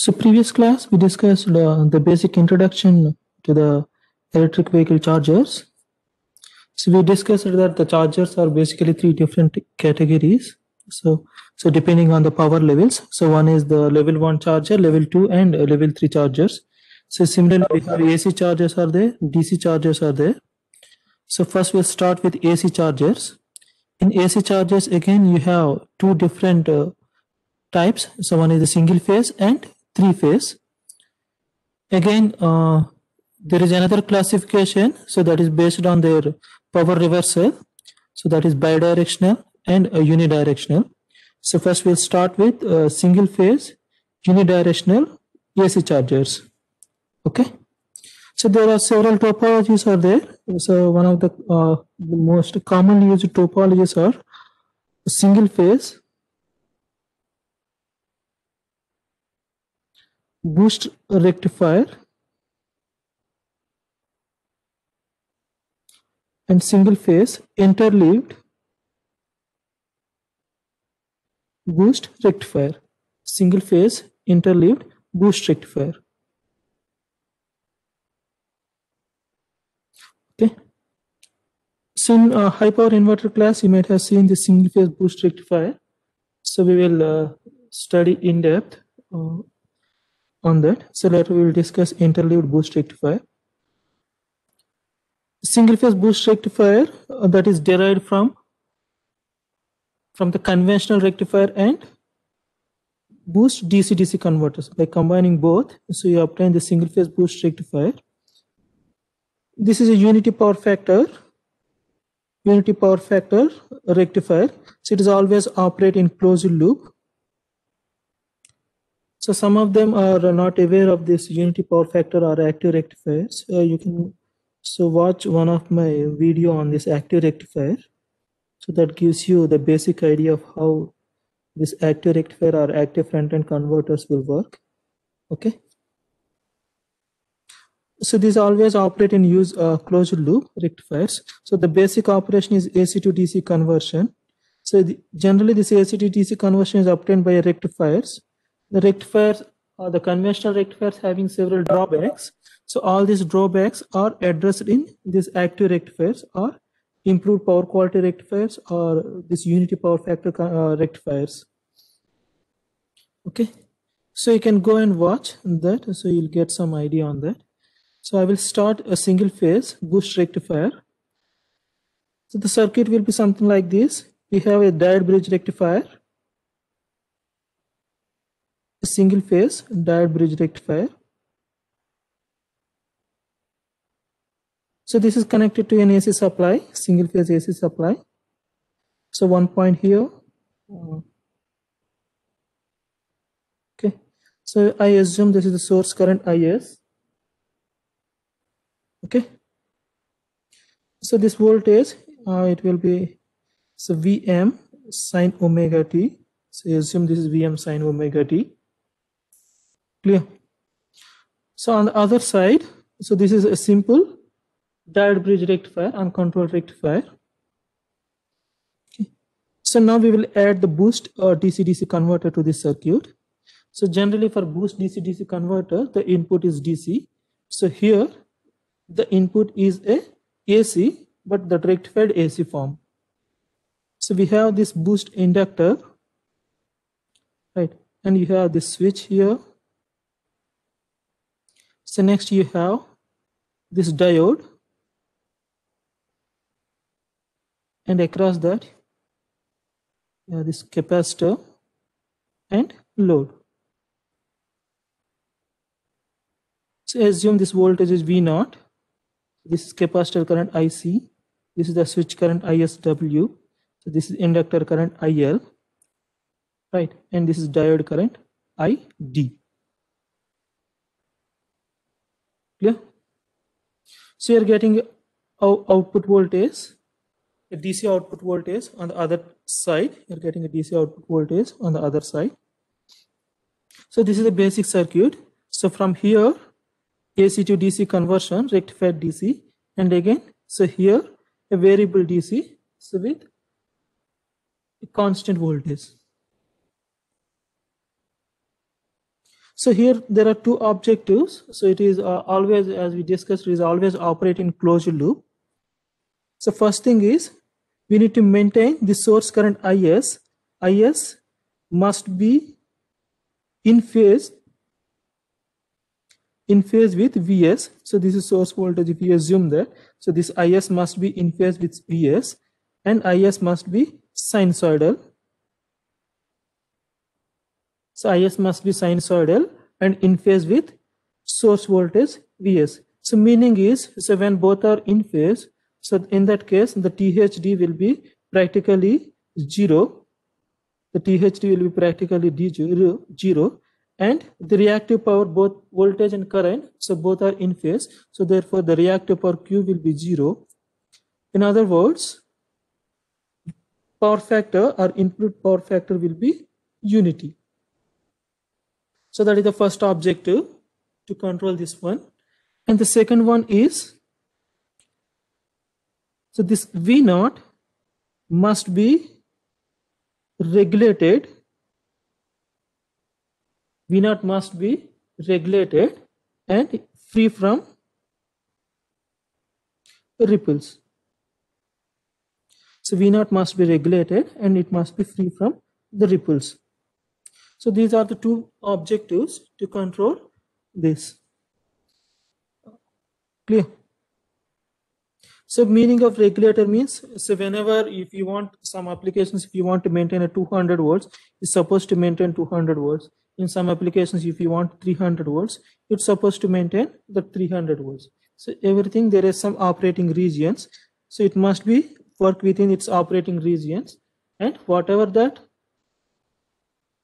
So previous class we discussed uh, the basic introduction to the electric vehicle chargers. So we discussed that the chargers are basically three different categories. So so depending on the power levels. So one is the level one charger, level two, and level three chargers. So similarly, we have AC chargers are there, DC chargers are there. So first we'll start with AC chargers. In AC chargers, again, you have two different uh, types. So one is the single phase and three phase. Again, uh, there is another classification. So that is based on their power reversal. So that is bidirectional and uh, unidirectional. So first we'll start with uh, single phase unidirectional AC chargers. Okay. So there are several topologies are there. So one of the, uh, the most commonly used topologies are single phase, boost rectifier, and single phase interleaved boost rectifier. Single phase interleaved boost rectifier. Okay. So in high power inverter class, you might have seen the single phase boost rectifier. So we will uh, study in depth uh, on that. So later we will discuss interleaved boost rectifier. Single phase boost rectifier uh, that is derived from from the conventional rectifier and boost DC DC converters by combining both. So you obtain the single phase boost rectifier this is a unity power factor unity power factor rectifier so it is always operate in closed loop so some of them are not aware of this unity power factor or active rectifiers uh, you can so watch one of my video on this active rectifier so that gives you the basic idea of how this active rectifier or active front end converters will work okay so these always operate in use uh, closed loop rectifiers. So the basic operation is AC to DC conversion. So the, generally this AC to DC conversion is obtained by rectifiers. The rectifiers are the conventional rectifiers having several drawbacks. So all these drawbacks are addressed in these active rectifiers or improved power quality rectifiers or this unity power factor uh, rectifiers. Okay, so you can go and watch that so you'll get some idea on that. So I will start a single phase boost rectifier. So the circuit will be something like this. We have a diode bridge rectifier, single phase diode bridge rectifier. So this is connected to an AC supply, single phase AC supply. So one point here. Okay. So I assume this is the source current IS okay so this voltage uh, it will be so vm sine omega t so you assume this is vm sine omega t clear so on the other side so this is a simple diode bridge rectifier uncontrolled rectifier okay. so now we will add the boost uh, or dc dc converter to this circuit so generally for boost dc dc converter the input is dc so here the input is a AC, but the rectified AC form. So we have this boost inductor, right? And you have this switch here. So next you have this diode. And across that, this capacitor and load. So assume this voltage is V naught this is capacitor current IC. This is the switch current ISW. So this is inductor current IL. Right. And this is diode current ID. Clear? So you're getting output voltage, a DC output voltage on the other side. You're getting a DC output voltage on the other side. So this is a basic circuit. So from here, AC to DC conversion, rectified DC, and again, so here a variable DC, so with a constant voltage. So here there are two objectives. So it is uh, always, as we discussed, it is always operate in closed loop. So first thing is we need to maintain the source current IS. IS must be in phase in phase with Vs. So this is source voltage if you assume that. So this Is must be in phase with Vs and Is must be sinusoidal. So Is must be sinusoidal and in phase with source voltage Vs. So meaning is, so when both are in phase, so in that case, the THD will be practically zero. The THD will be practically D zero, uh, zero and the reactive power both voltage and current so both are in phase so therefore the reactive power q will be zero in other words power factor or input power factor will be unity so that is the first objective to control this one and the second one is so this v naught must be regulated V naught must be regulated and free from ripples. So V naught must be regulated and it must be free from the ripples. So these are the two objectives to control this. Clear? So meaning of regulator means, so whenever if you want some applications, if you want to maintain a 200 volts, it's supposed to maintain 200 volts in some applications if you want 300 volts it's supposed to maintain the 300 volts so everything there is some operating regions so it must be work within its operating regions and whatever that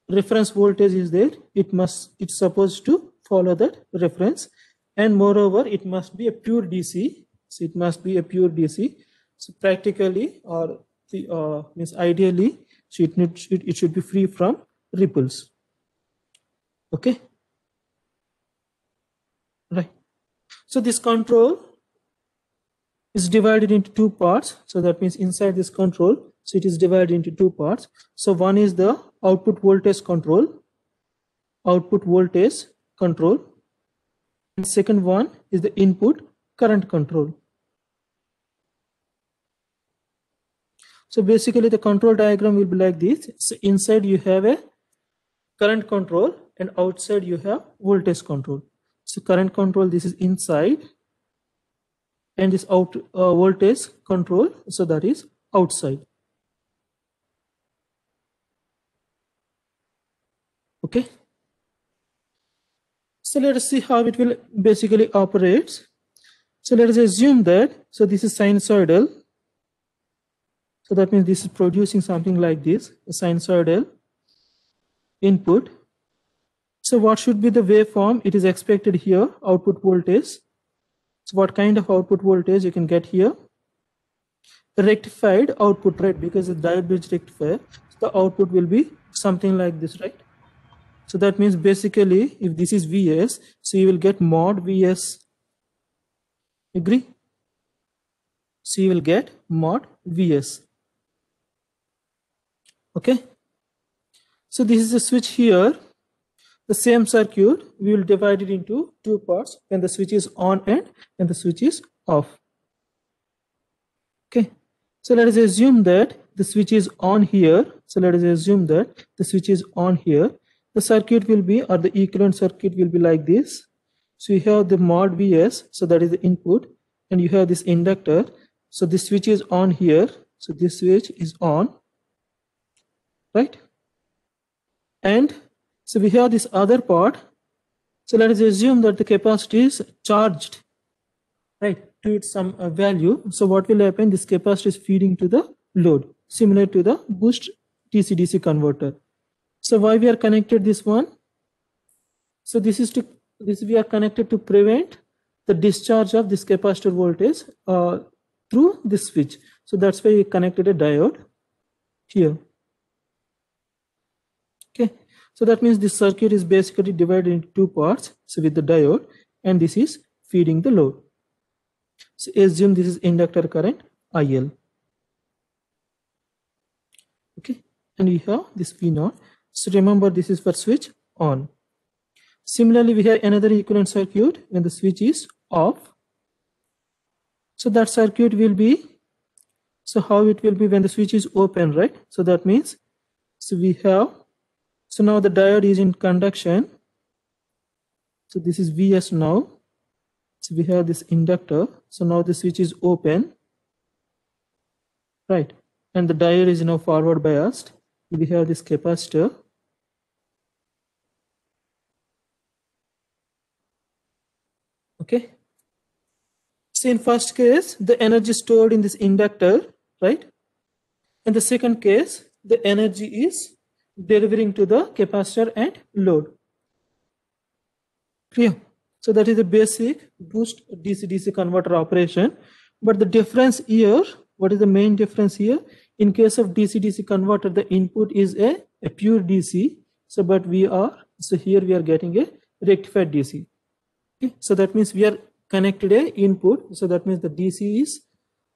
reference voltage is there it must it's supposed to follow that reference. And moreover it must be a pure dc so it must be a pure dc so practically or the uh, means ideally so it, need, it should be free from ripples. Okay? Right. So this control is divided into two parts. So that means inside this control so it is divided into two parts. So one is the output voltage control output voltage control and second one is the input current control. So basically the control diagram will be like this. So inside you have a current control and outside you have voltage control. So current control this is inside and this out uh, voltage control so that is outside okay so let us see how it will basically operates so let us assume that so this is sinusoidal so that means this is producing something like this a sinusoidal input so what should be the waveform? It is expected here, output voltage. So what kind of output voltage you can get here? Rectified output, right? Because it's diode bridge rectifier, so the output will be something like this, right? So that means basically, if this is Vs, so you will get mod Vs. Agree? So you will get mod Vs. Okay. So this is a switch here the same circuit we will divide it into two parts when the switch is on and when the switch is off okay so let us assume that the switch is on here so let us assume that the switch is on here the circuit will be or the equivalent circuit will be like this so you have the mod vs so that is the input and you have this inductor so this switch is on here so this switch is on right and so we have this other part. So let us assume that the capacity is charged, right, to its some uh, value. So what will happen? This capacitor is feeding to the load, similar to the boost DC-DC converter. So why we are connected this one? So this is to this we are connected to prevent the discharge of this capacitor voltage uh, through this switch. So that's why we connected a diode here. Okay. So that means this circuit is basically divided into two parts. So with the diode and this is feeding the load. So assume this is inductor current IL. Okay. And we have this V0. So remember this is for switch on. Similarly, we have another equivalent circuit when the switch is off. So that circuit will be, so how it will be when the switch is open, right? So that means, so we have, so now the diode is in conduction. So this is Vs now. So we have this inductor. So now the switch is open, right? And the diode is now forward biased. We have this capacitor. Okay. So in first case, the energy stored in this inductor, right? In the second case, the energy is delivering to the capacitor and load. Clear? So that is the basic boost DC-DC converter operation. But the difference here, what is the main difference here? In case of DC-DC converter, the input is a, a pure DC. So, but we are, so here we are getting a rectified DC. Okay. So that means we are connected a input. So that means the DC is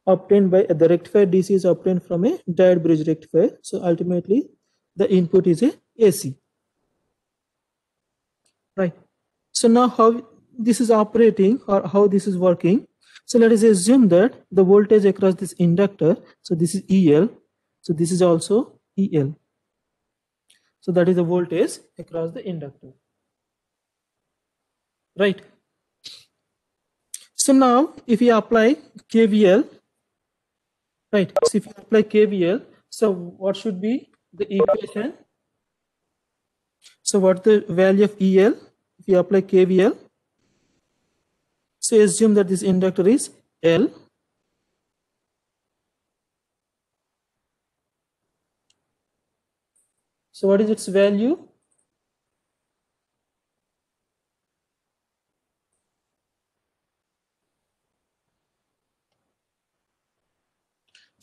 obtained by the rectified DC is obtained from a diode bridge rectifier. So ultimately the input is a AC. Right. So now how this is operating or how this is working. So let us assume that the voltage across this inductor, so this is EL, so this is also EL. So that is the voltage across the inductor. Right. So now if we apply KVL, right, so if you apply KVL, so what should be the equation? So what the value of EL, if you apply KVL, so assume that this inductor is L. So what is its value?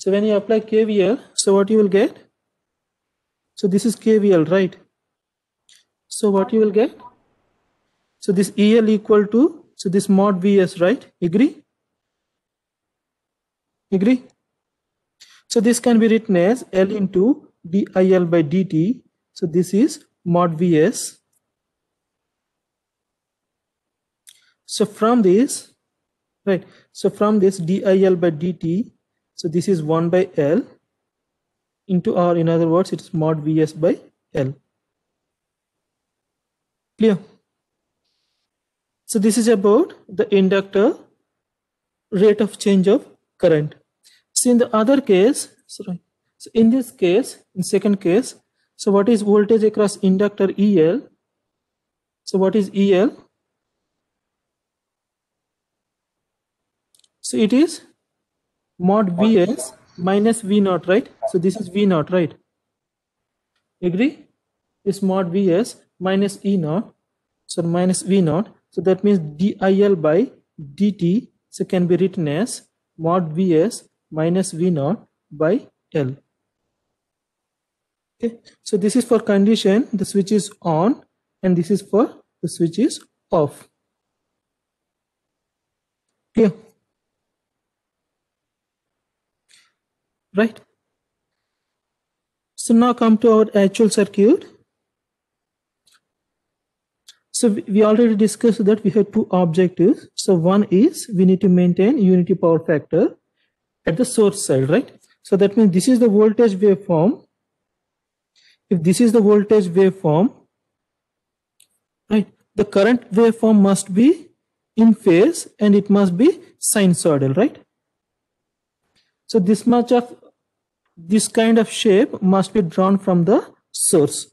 So when you apply KVL, so what you will get? So this is KVL, right? So what you will get? So this EL equal to so this mod vs, right? Agree? Agree? So this can be written as L into dIL by dt. So this is mod vs. So from this, right? So from this dIL by dt, so this is 1 by L into or in other words, it's mod vs by L. Clear? So this is about the inductor rate of change of current. So in the other case, sorry, so in this case, in second case, so what is voltage across inductor EL? So what is EL? So it is mod Vs minus V naught, right? So this is V naught, right? Agree? This mod Vs minus E naught, so minus V naught. So that means dIL by dt so can be written as mod Vs minus V naught by L. Okay, so this is for condition the switch is on and this is for the switch is off. Clear? Right? So now come to our actual circuit. So we already discussed that we have two objectives. So one is we need to maintain unity power factor at the source side, right? So that means this is the voltage waveform. If this is the voltage waveform, right, the current waveform must be in phase and it must be sinusoidal, right? So this much of this kind of shape must be drawn from the source.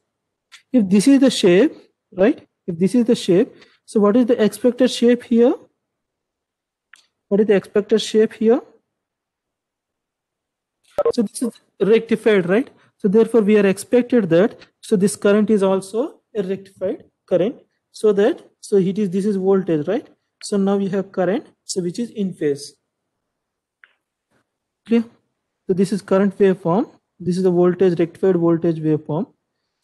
If this is the shape, right, if this is the shape so what is the expected shape here? What is the expected shape here? So this is rectified right? So therefore we are expected that so this current is also a rectified current so that so it is this is voltage right? So now we have current so which is in phase. Clear so this is current waveform this is the voltage rectified voltage waveform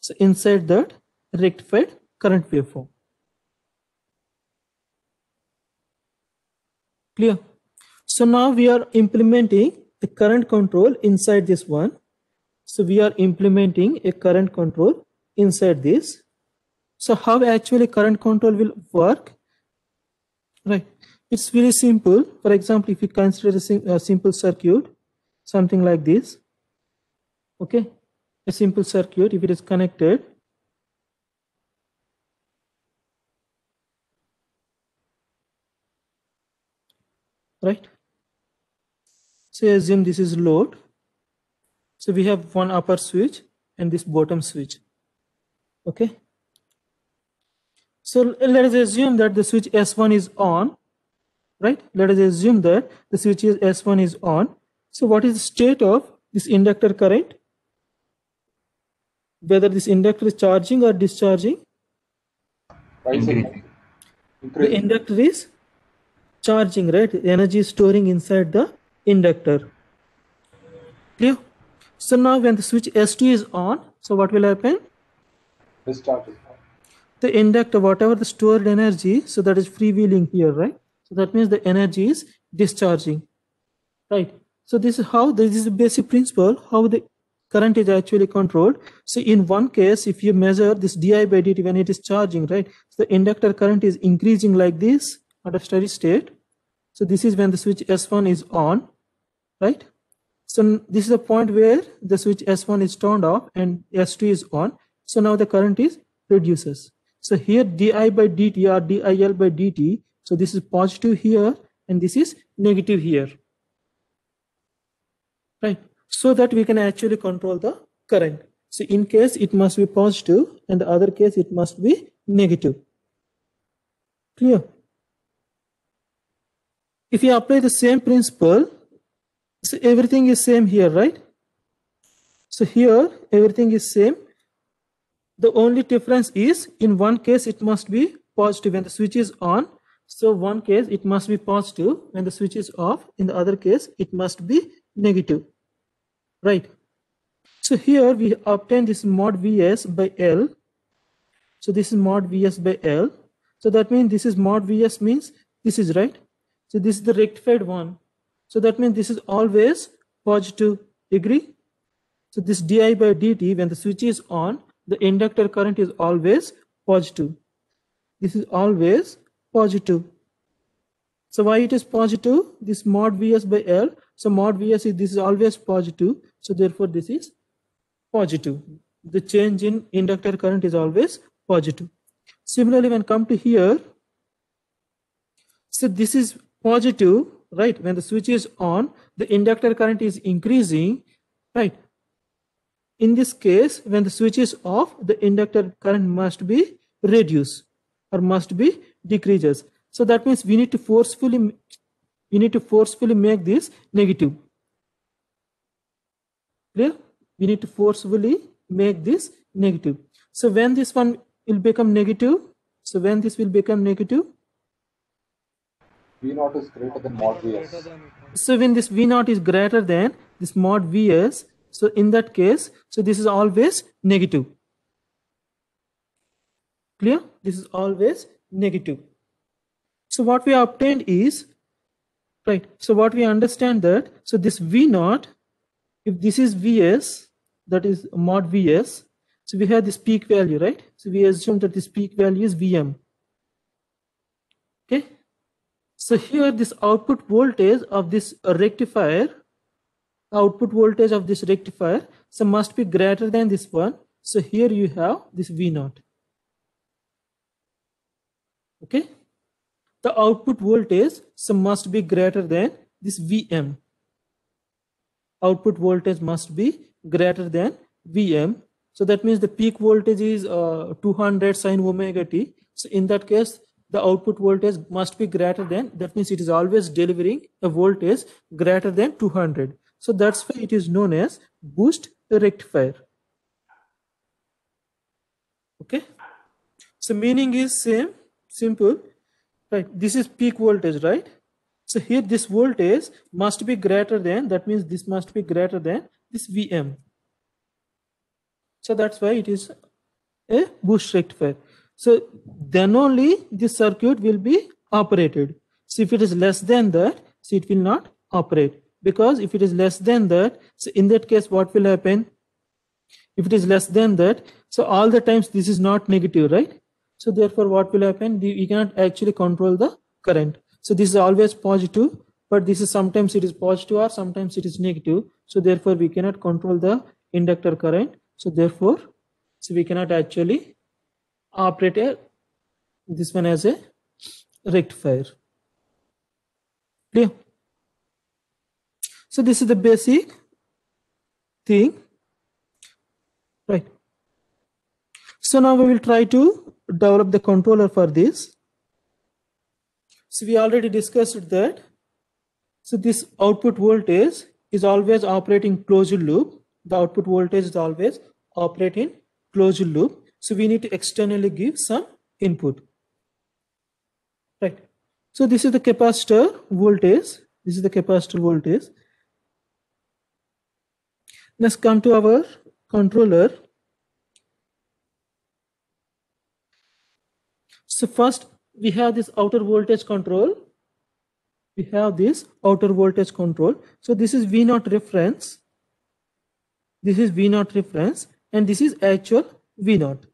so inside that rectified current waveform. Clear? So now we are implementing the current control inside this one. So we are implementing a current control inside this. So how actually current control will work? Right. It's very simple. For example, if you consider a, sim a simple circuit, something like this, okay, a simple circuit, if it is connected, right? So assume this is load. So we have one upper switch and this bottom switch. Okay. So let us assume that the switch S1 is on, right? Let us assume that the switch is S1 is on. So what is the state of this inductor current? Whether this inductor is charging or discharging? Rising. The inductor is charging, right? Energy is storing inside the inductor. Clear? So now when the switch S2 is on, so what will happen? The inductor, whatever the stored energy, so that is freewheeling here, right? So that means the energy is discharging, right? So this is how, this is the basic principle, how the current is actually controlled. So in one case, if you measure this di by dt when it is charging, right? So the inductor current is increasing like this at a steady state. So this is when the switch S1 is on, right? So this is the point where the switch S1 is turned off and S2 is on. So now the current is reduces. So here di by dt or dil by dt. So this is positive here and this is negative here. Right. So that we can actually control the current. So in case it must be positive and the other case it must be negative. Clear? If you apply the same principle, so everything is same here, right? So here everything is same. The only difference is in one case it must be positive when the switch is on. So one case it must be positive when the switch is off. In the other case it must be negative, right? So here we obtain this mod Vs by L. So this is mod Vs by L. So that means this is mod Vs means this is right. So this is the rectified one. So that means this is always positive. Agree? So this di by dt, when the switch is on, the inductor current is always positive. This is always positive. So why it is positive? This mod Vs by L. So mod Vs is this is always positive. So therefore this is positive. The change in inductor current is always positive. Similarly, when come to here, so this is positive, right? When the switch is on, the inductor current is increasing, right? In this case, when the switch is off, the inductor current must be reduced or must be decreases. So that means we need to forcefully, we need to forcefully make this negative. Clear? We need to forcefully make this negative. So when this one will become negative, so when this will become negative, V naught is greater than mod Vs. so when this v naught is greater than this mod vs so in that case so this is always negative clear this is always negative so what we obtained is right so what we understand that so this v naught if this is vs that is mod vs so we have this peak value right so we assume that this peak value is vm okay so here this output voltage of this rectifier, output voltage of this rectifier, so must be greater than this one. So here you have this V naught. Okay. The output voltage so must be greater than this Vm. Output voltage must be greater than Vm. So that means the peak voltage is uh, 200 sine omega t. So in that case, the output voltage must be greater than that means it is always delivering a voltage greater than 200 so that's why it is known as boost rectifier okay so meaning is same simple right this is peak voltage right so here this voltage must be greater than that means this must be greater than this vm so that's why it is a boost rectifier so then only this circuit will be operated. So if it is less than that, so it will not operate. Because if it is less than that, so in that case, what will happen? If it is less than that, so all the times this is not negative, right? So therefore, what will happen? We cannot actually control the current. So this is always positive, but this is sometimes it is positive or sometimes it is negative. So therefore, we cannot control the inductor current. So therefore, so we cannot actually operate a, this one as a rectifier. Clear? So this is the basic thing, right? So now we will try to develop the controller for this. So we already discussed that. So this output voltage is always operating closed loop. The output voltage is always operating closed loop. So we need to externally give some input. Right. So this is the capacitor voltage. This is the capacitor voltage. Let's come to our controller. So first we have this outer voltage control. We have this outer voltage control. So this is V naught reference. This is V naught reference and this is actual V naught.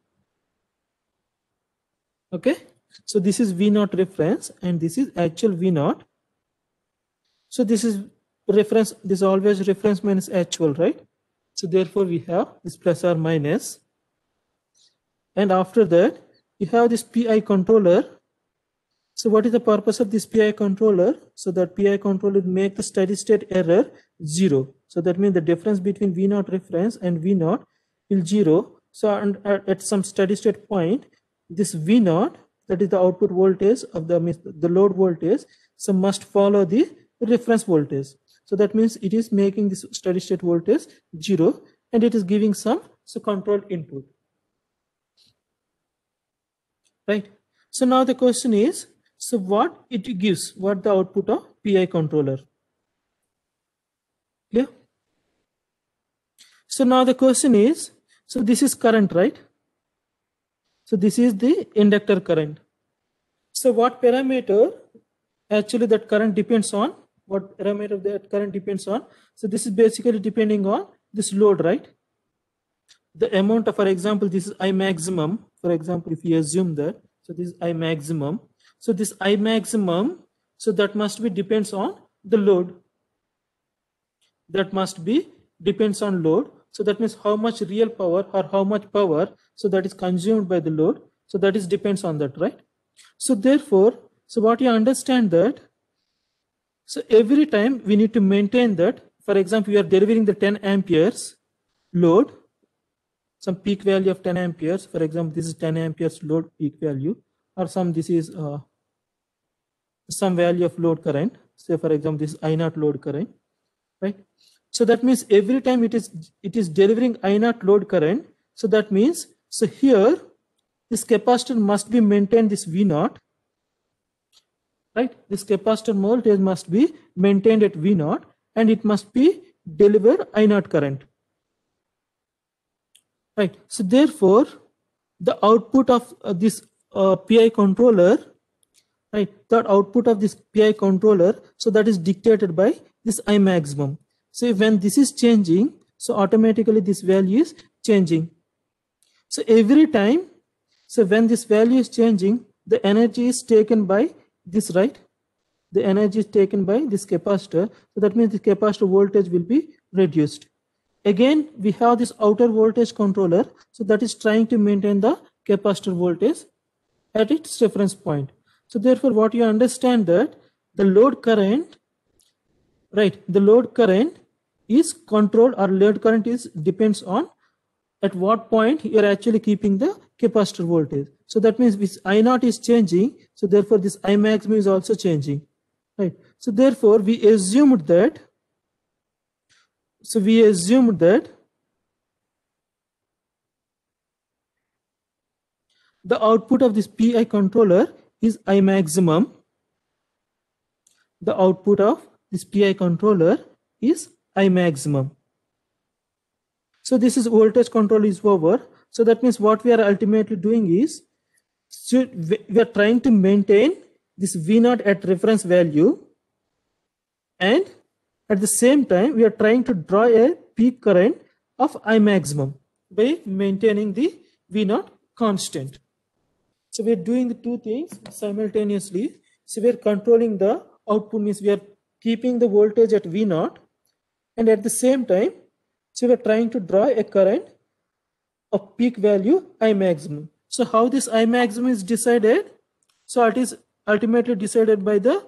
Okay. So this is V naught reference and this is actual V naught. So this is reference, this is always reference minus actual, right? So therefore we have this plus or minus. And after that, you have this PI controller. So what is the purpose of this PI controller? So that PI controller will make the steady state error zero. So that means the difference between V naught reference and V naught will zero. So and at, at some steady state point, this V naught, that is the output voltage of the, the load voltage, so must follow the reference voltage. So that means it is making this steady state voltage zero and it is giving some so controlled input. Right. So now the question is, so what it gives, what the output of PI controller? Clear? So now the question is, so this is current, right? So this is the inductor current. So what parameter actually that current depends on? What parameter that current depends on? So this is basically depending on this load, right? The amount of, for example, this is I maximum. For example, if you assume that, so this is I maximum. So this I maximum, so that must be depends on the load. That must be depends on load. So that means how much real power or how much power, so that is consumed by the load. So that is depends on that, right? So therefore, so what you understand that, so every time we need to maintain that, for example, we are delivering the 10 amperes load, some peak value of 10 amperes. For example, this is 10 amperes load peak value, or some this is uh, some value of load current. Say for example, this I naught load current, right? So that means every time it is it is delivering I naught load current. So that means so here this capacitor must be maintained this V naught, right? This capacitor voltage must be maintained at V naught and it must be deliver I naught current. Right. So therefore, the output of uh, this uh, PI controller, right, that output of this PI controller, so that is dictated by this I maximum. So when this is changing, so automatically this value is changing. So every time, so when this value is changing, the energy is taken by this, right? The energy is taken by this capacitor. So that means the capacitor voltage will be reduced. Again, we have this outer voltage controller. So that is trying to maintain the capacitor voltage at its reference point. So therefore, what you understand that the load current, right, the load current is controlled or load current is depends on at what point you are actually keeping the capacitor voltage. So that means this I naught is changing. So therefore, this I maximum is also changing, right? So therefore, we assumed that so we assumed that the output of this PI controller is I maximum. The output of this PI controller is I maximum. So this is voltage control is over. So that means what we are ultimately doing is we are trying to maintain this V naught at reference value and at the same time, we are trying to draw a peak current of I maximum by maintaining the V naught constant. So we're doing the two things simultaneously. So we're controlling the output means we are keeping the voltage at V naught and at the same time, so we're trying to draw a current of peak value I maximum. So how this I maximum is decided? So it is ultimately decided by the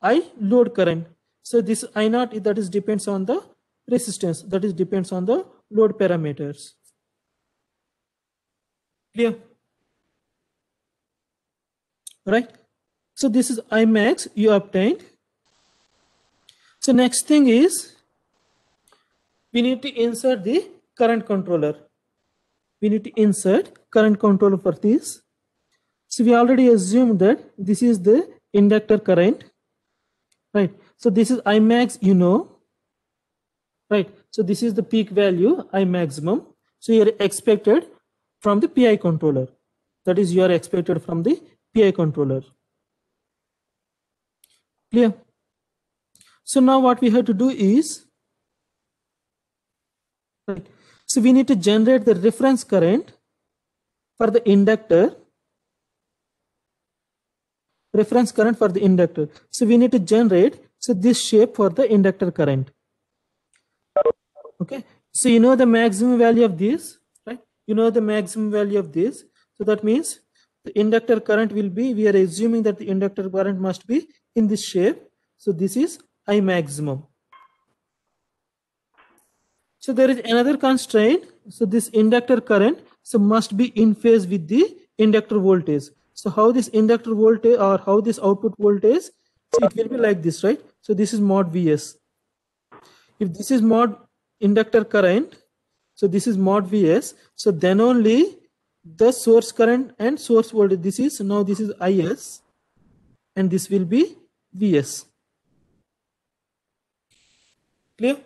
I load current. So this I naught that is depends on the resistance that is depends on the load parameters. Clear? Right? So this is I max you obtained. So next thing is we need to insert the current controller. We need to insert current controller for this. So we already assumed that this is the inductor current, right? So this is I max, you know, right? So this is the peak value I maximum. So you are expected from the PI controller. That is, you are expected from the PI controller. Clear? So now what we have to do is, right? So we need to generate the reference current for the inductor reference current for the inductor. So we need to generate so this shape for the inductor current. Okay. So you know the maximum value of this, right? You know the maximum value of this. So that means the inductor current will be, we are assuming that the inductor current must be in this shape. So this is I maximum. So there is another constraint. So this inductor current so must be in phase with the inductor voltage. So how this inductor voltage or how this output voltage, so it will be like this, right? So this is mod Vs. If this is mod inductor current, so this is mod Vs. So then only the source current and source voltage, this is, now this is Is and this will be Vs. Clear?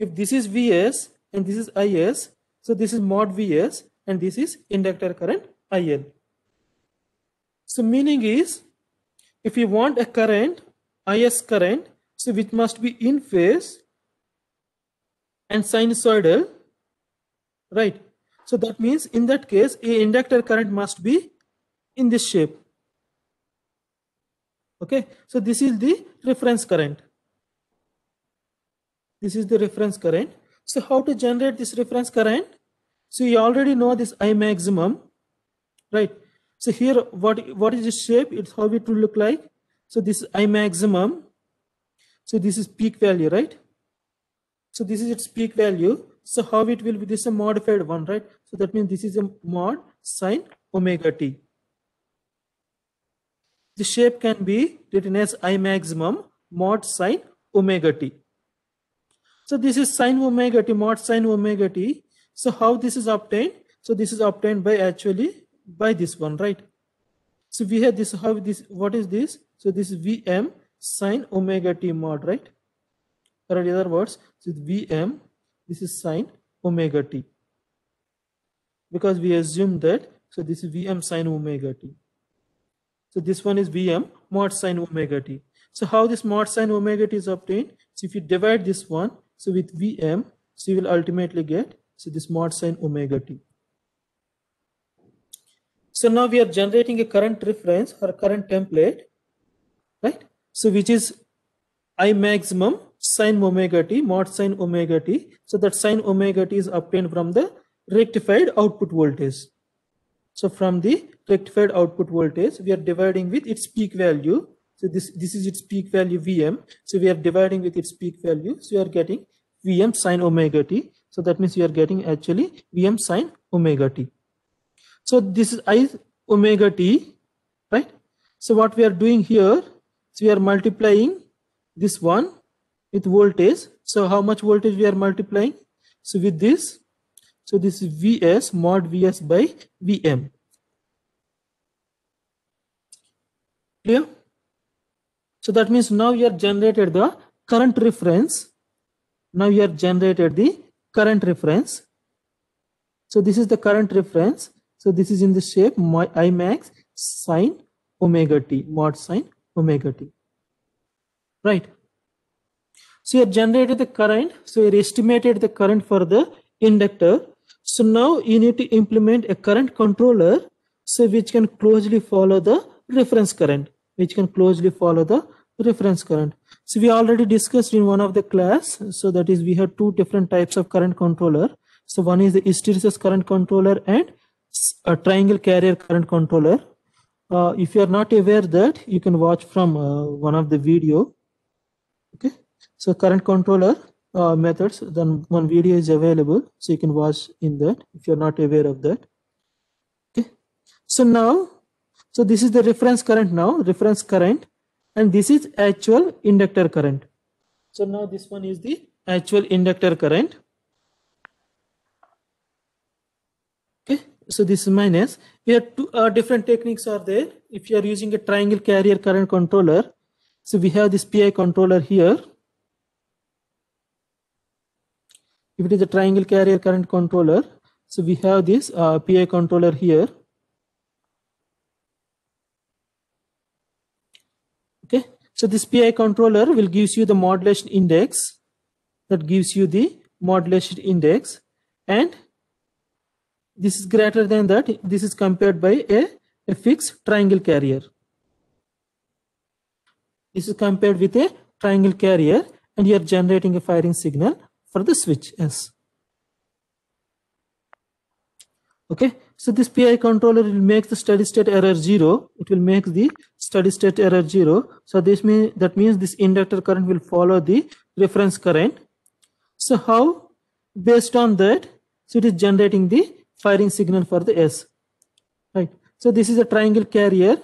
If this is Vs and this is Is, so this is mod Vs and this is inductor current IL. So meaning is, if you want a current, IS current, so which must be in phase and sinusoidal, right? So that means in that case, a inductor current must be in this shape. Okay, so this is the reference current. This is the reference current. So how to generate this reference current? So you already know this I maximum, right? So here, what, what is the shape? It's how it will look like. So this is I maximum. So this is peak value, right? So this is its peak value. So how it will be, this is a modified one, right? So that means this is a mod sine omega t. The shape can be written as I maximum mod sine omega t. So this is sine omega t mod sine omega t. So how this is obtained? So this is obtained by actually by this one, right? So we have this, how this, what is this? So this is Vm sine omega t mod, right? Or in other words, so Vm, this is sine omega t. Because we assume that, so this is Vm sine omega t. So this one is Vm mod sine omega t. So how this mod sine omega t is obtained? So if you divide this one, so with Vm, so you will ultimately get, so this mod sine omega t. So now we are generating a current reference or current template? So which is I maximum sine omega t mod sine omega t. So that sine omega t is obtained from the rectified output voltage. So from the rectified output voltage, we are dividing with its peak value. So this, this is its peak value Vm. So we are dividing with its peak value. So you are getting Vm sine omega t. So that means you are getting actually Vm sine omega t. So this is I omega t, right? So what we are doing here, so we are multiplying this one with voltage. So how much voltage we are multiplying? So with this, so this is Vs mod Vs by Vm. Clear? So that means now you are generated the current reference. Now you are generated the current reference. So this is the current reference. So this is in the shape my I max sine omega t mod sine omega t. Right. So you have generated the current. So you estimated the current for the inductor. So now you need to implement a current controller so which can closely follow the reference current which can closely follow the reference current so we already discussed in one of the class so that is we have two different types of current controller so one is the hysteresis current controller and a triangle carrier current controller uh, if you are not aware that you can watch from uh, one of the video. Okay? So current controller uh, methods then one video is available. So you can watch in that if you're not aware of that. Okay? So now so this is the reference current now reference current. And this is actual inductor current. So now this one is the actual inductor current okay so this is minus. Here two uh, different techniques are there. If you are using a triangle carrier current controller so we have this pi controller here. If it is a triangle carrier current controller so we have this uh, pi controller here. Okay. So this pi controller will gives you the modulation index. That gives you the modulation index. And this is greater than that this is compared by a, a fixed triangle carrier this is compared with a triangle carrier and you are generating a firing signal for the switch S. Okay, so this PI controller will make the steady state error zero. It will make the steady state error zero. So this means that means this inductor current will follow the reference current. So how? Based on that, so it is generating the firing signal for the S. Right. So this is a triangle carrier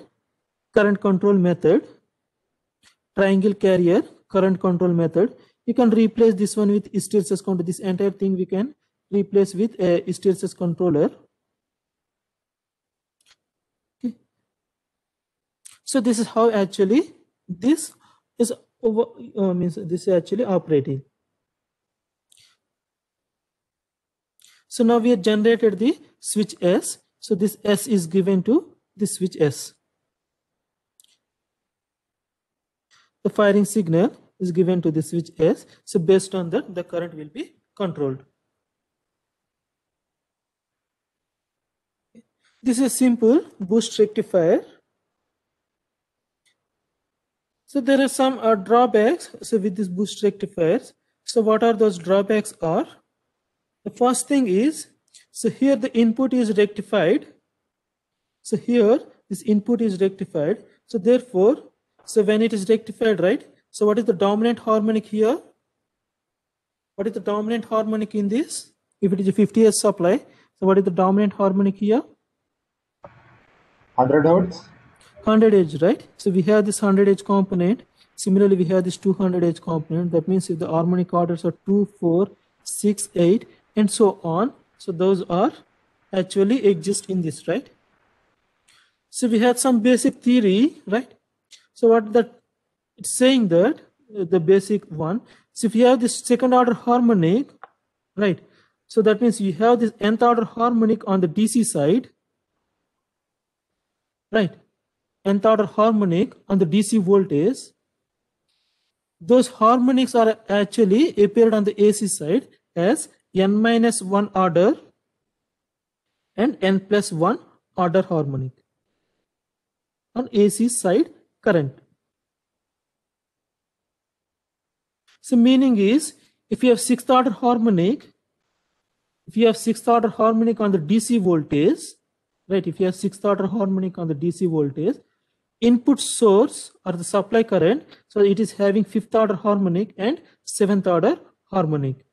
current control method. Triangle carrier current control method you can replace this one with hysteresis controller this entire thing we can replace with a hysteresis controller okay. so this is how actually this is over uh, means this is actually operating so now we have generated the switch s so this s is given to the switch s the firing signal is given to the switch S. So based on that, the current will be controlled. This is simple boost rectifier. So there are some uh, drawbacks. So with this boost rectifiers, so what are those drawbacks are? The first thing is, so here the input is rectified. So here this input is rectified. So therefore, so when it is rectified, right, so what is the dominant harmonic here? What is the dominant harmonic in this? If it is a 50 Hz supply, so what is the dominant harmonic here? 100 Hertz? 100 Hz, right? So we have this 100 Hz component. Similarly, we have this 200 Hz component. That means if the harmonic orders are 2, 4, 6, 8, and so on. So those are actually exist in this, right? So we had some basic theory, right? So what that it's saying that uh, the basic one so if you have this second order harmonic right so that means you have this nth order harmonic on the dc side right nth order harmonic on the dc voltage those harmonics are actually appeared on the ac side as n minus 1 order and n plus 1 order harmonic on ac side current So meaning is if you have sixth order harmonic, if you have sixth order harmonic on the DC voltage, right? If you have sixth order harmonic on the DC voltage, input source or the supply current, so it is having fifth order harmonic and seventh order harmonic.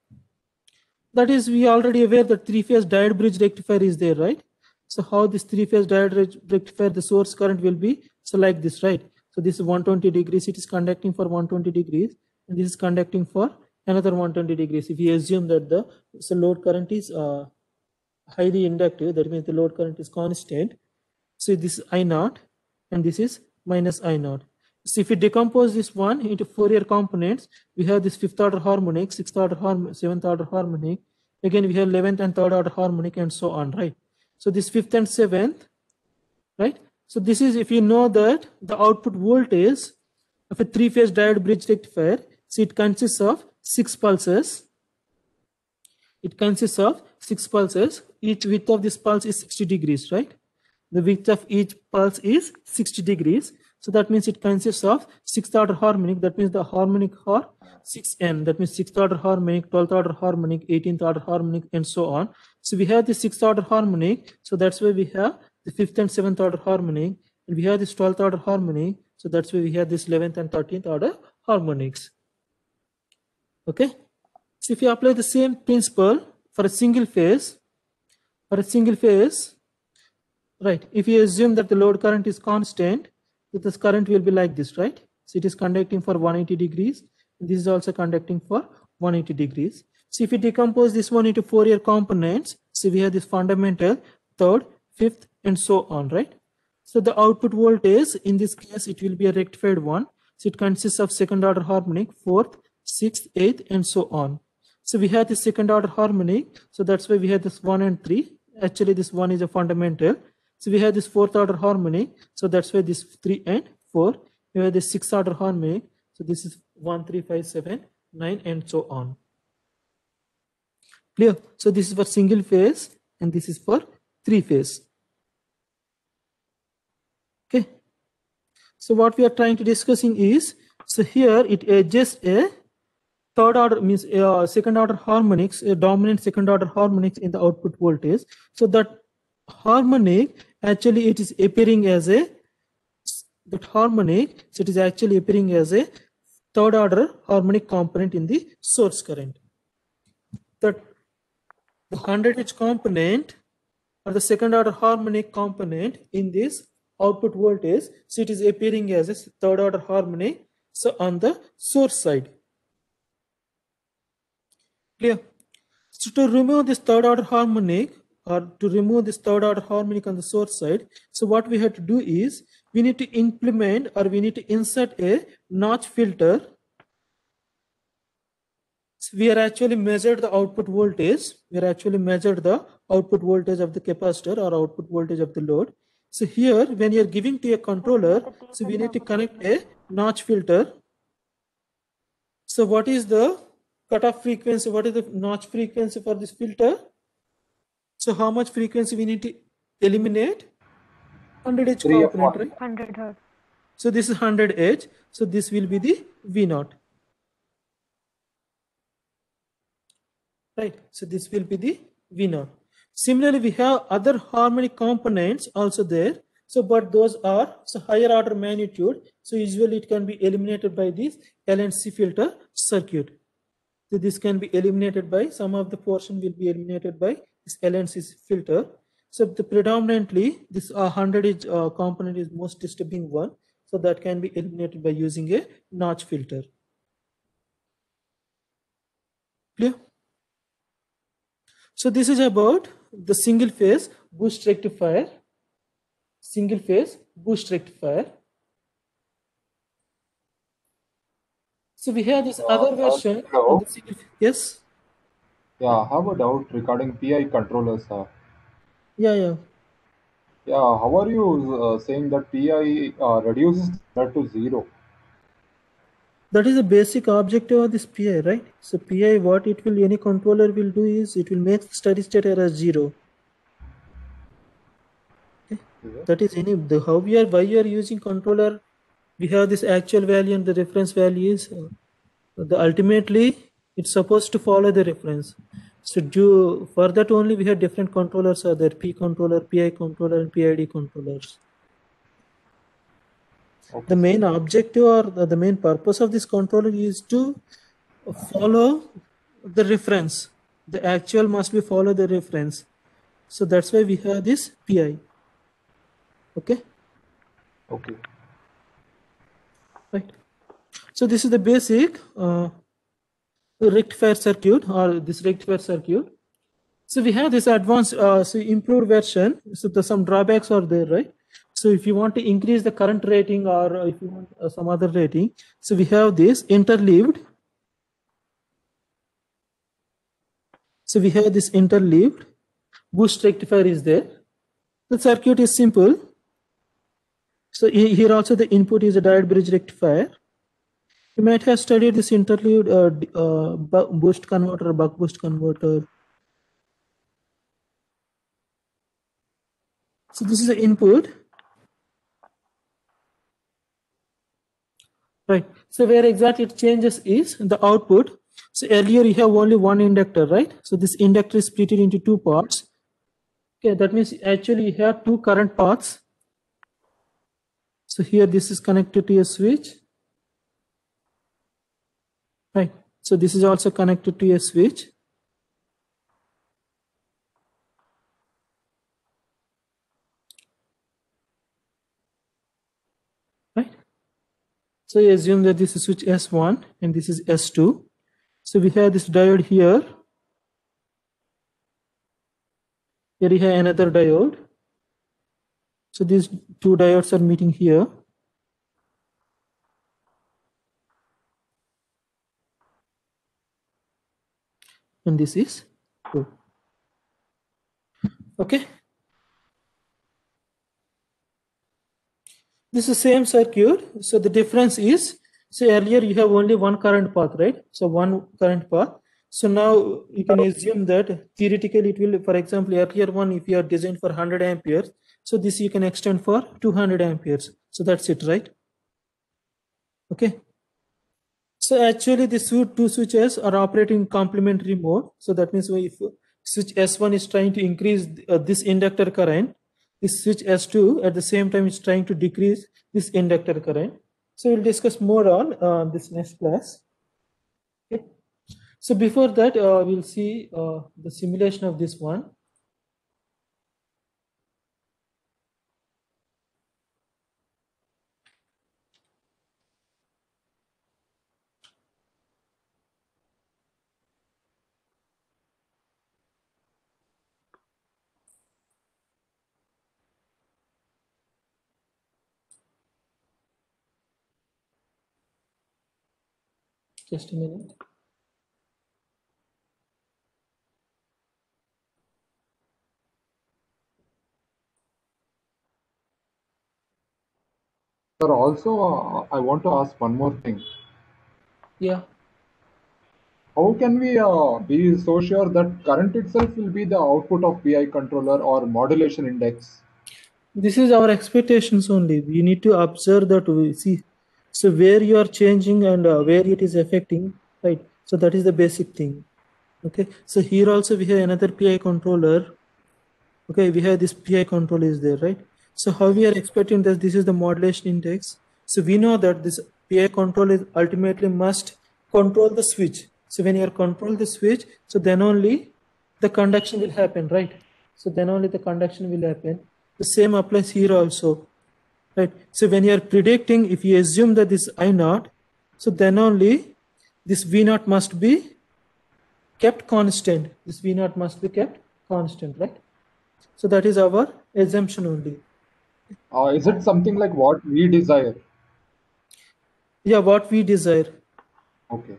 That is, we are already aware that three phase diode bridge rectifier is there, right? So how this three phase diode rectifier, the source current will be so like this, right? So this is 120 degrees, it is conducting for 120 degrees and this is conducting for another 120 degrees. If we assume that the so load current is uh, highly inductive, that means the load current is constant. So this is I naught and this is minus I naught. So if we decompose this one into Fourier components, we have this fifth order harmonic, sixth order harmonic, seventh order harmonic. Again, we have 11th and third order harmonic and so on, right? So this fifth and seventh, right? So this is if you know that the output voltage of a three-phase diode bridge rectifier so it consists of six pulses. It consists of six pulses. Each width of this pulse is 60 degrees, right? the width of each pulse is 60 degrees. So that means it consists of sixth order harmonic. That means the harmonic are 6n. That means sixth order harmonic, 12th order harmonic, 18th order harmonic, and so on. So we have the sixth order harmonic. So that's why we have the fifth and seventh order harmonic. And we have this 12th order harmonic. So that's why we have this 11th and 13th order harmonics. Okay. So if you apply the same principle for a single phase, for a single phase, right, if you assume that the load current is constant, that this current will be like this, right? So it is conducting for 180 degrees. This is also conducting for 180 degrees. So if you decompose this one into Fourier components, so we have this fundamental, third, fifth, and so on, right? So the output voltage, in this case, it will be a rectified one. So it consists of second order harmonic, fourth, sixth, eighth, and so on. So we have the second order harmonic. So that's why we have this one and three. Actually, this one is a fundamental. So we have this fourth order harmonic. So that's why this three and four. We have this sixth order harmonic. So this is one, three, five, seven, nine, and so on. Clear? So this is for single phase and this is for three phase. Okay. So what we are trying to discussing is, so here it adjusts a third order means uh, second order harmonics, a dominant second order harmonics in the output voltage. So that harmonic actually it is appearing as a harmonic so it is actually appearing as a third order harmonic component in the source current. That the 100 H component or the second order harmonic component in this output voltage so it is appearing as a third order harmonic so on the source side clear so to remove this third order harmonic or to remove this third order harmonic on the source side so what we have to do is we need to implement or we need to insert a notch filter so we are actually measured the output voltage we are actually measured the output voltage of the capacitor or output voltage of the load so here, when you're giving to a controller, so we need to connect a notch filter. So what is the cutoff frequency? What is the notch frequency for this filter? So how much frequency we need to eliminate? 100 H component, right? 100 hertz. So this is 100 H. So this will be the V naught. Right. So this will be the V naught. Similarly, we have other harmonic components also there. So, but those are so higher order magnitude. So usually it can be eliminated by this LNC filter circuit. So this can be eliminated by some of the portion will be eliminated by LNC filter. So the predominantly this uh, 100 is, uh, component is most disturbing one. So that can be eliminated by using a notch filter. Clear? So this is about the single phase boost rectifier, single phase boost rectifier. So we have this Uh, other uh, version. hello? of the single- Yes. Yeah, I have a doubt regarding PI controllers. Uh, Yeah, yeah. yeah, how are you uh, saying that PI uh, reduces that to zero? That is the basic objective of this PI, right? So PI, what it will, any controller will do is it will make steady state error zero. It? That is any, the, how we are, why you are using controller, we have this actual value and the reference value is, uh, the ultimately, it's supposed to follow the reference. So do, for that only we have different controllers are there, P controller, PI controller and PID controllers. Okay. the main objective or the, the main purpose of this controller is to follow the reference the actual must be follow the reference so that's why we have this pi okay Okay. right so this is the basic uh, rectifier circuit or this rectifier circuit. So we have this advanced uh, so improved version. So the some drawbacks are there right? So if you want to increase the current rating or if you want uh, some other rating so we have this interleaved. So we have this interleaved. Boost rectifier is there. The circuit is simple. So here also the input is a diode bridge rectifier you might have studied this interleaved uh, uh, boost converter buck boost converter So this is the input. Right. So where exactly it changes is the output. So earlier you have only one inductor, right? So this inductor is split into two parts. Okay, that means actually you have two current paths. So here this is connected to a switch. Right. So this is also connected to a switch. Right. So you assume that this is switch S1 and this is S2. So we have this diode here. Here we have another diode. So these two diodes are meeting here. And this is two. Okay. This is same circuit. So the difference is, so earlier you have only one current path, right? So one current path. So now you can assume that theoretically it will, for example, earlier one, if you are designed for 100 amperes, so this you can extend for 200 amperes. So that's it, right? Okay. So actually these two switches are operating complementary mode. So that means if switch S1 is trying to increase uh, this inductor current, this switch S2 at the same time is trying to decrease this inductor current. So we'll discuss more on uh, this next class. Okay. So before that, uh, we'll see uh, the simulation of this one. Just a minute. Sir, also, uh, I want to ask one more thing. Yeah. How can we uh, be so sure that current itself will be the output of PI controller or modulation index? This is our expectations only. We need to observe that we see. So where you are changing and uh, where it is affecting, right? So that is the basic thing. Okay. So here also we have another PI controller. Okay, we have this PI control is there, right? So how we are expecting that this is the modulation index. So we know that this PI control is ultimately must control the switch. So when you are control the switch, so then only the conduction will happen, right? So then only the conduction will happen. The same applies here also, right? So when you are predicting, if you assume that this I naught, so then only this V naught must be kept constant. This V naught must be kept constant, right? So that is our assumption only. Uh, is it something like what we desire? Yeah, what we desire. Okay.